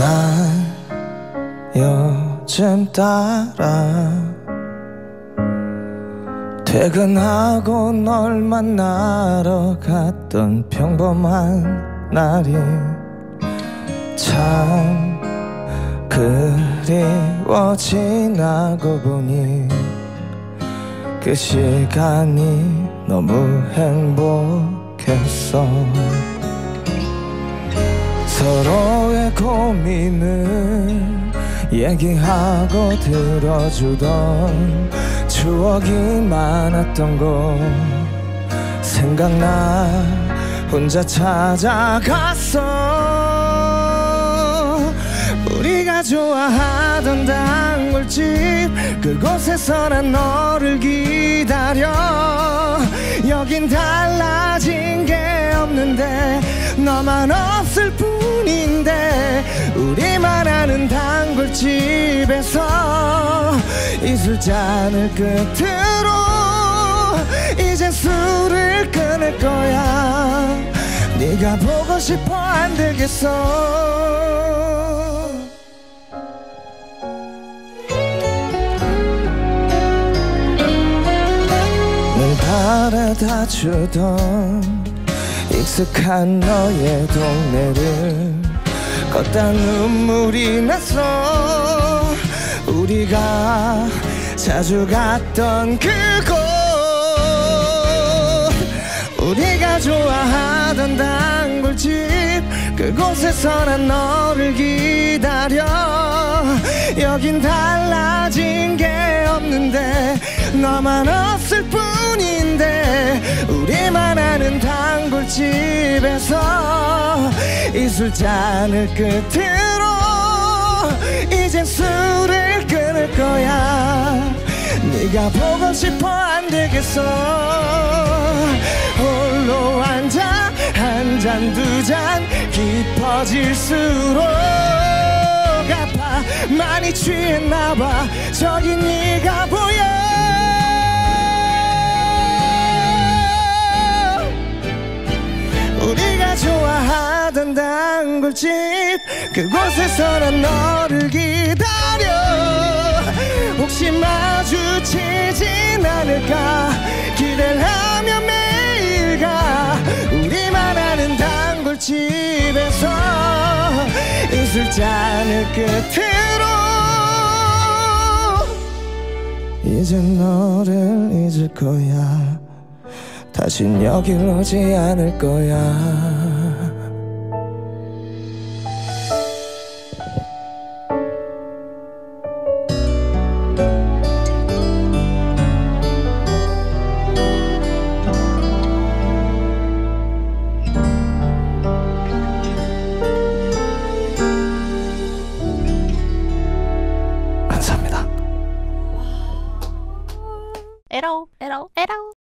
난 요즘 따라 퇴근하고 널 만나러 갔던 평범한 날이 참 그리워 지나고 보니 그 시간이 너무 행복했어. 서로 의 고민을 얘기하고 들어주던 추억이 많았던 곳 생각나 혼자 찾아갔어. 우리가 좋아하던 단골집 그곳에서 난 너를 기다려. 여긴 달라진 게 없는데 너만 없을 뿐 인데 우리만 아는 단골집에서 이 술잔을 끝으로 이젠 술을 끊을 거야. 네가 보고 싶어 안 되겠어. 늘 바라다 주던 익숙한 너의 동네를 걷다 눈물이 났어 우리가 자주 갔던 그곳. 우리가 좋아하던 단골집 그곳에서 난 너를 기다려. 여긴 달라진 게 없는데 너만 없을 뿐인데 우리만 아는 단골집에서 이 술잔을 끝으로 이젠 술을 끊을 거야. 네가 보고 싶어 안 되겠어. 홀로 앉아 한 잔 두잔 깊어질수록 아파. 많이 취했나봐. 저기 네가 보여 단골집 그곳에서 난 너를 기다려. 혹시 마주치진 않을까? 기대를 하며 매일 가. 우리만 아는 단골집에서 이 술잔을 끝으로 이제 너를 잊을 거야. 다신 여길 오지 않을 거야 little, little.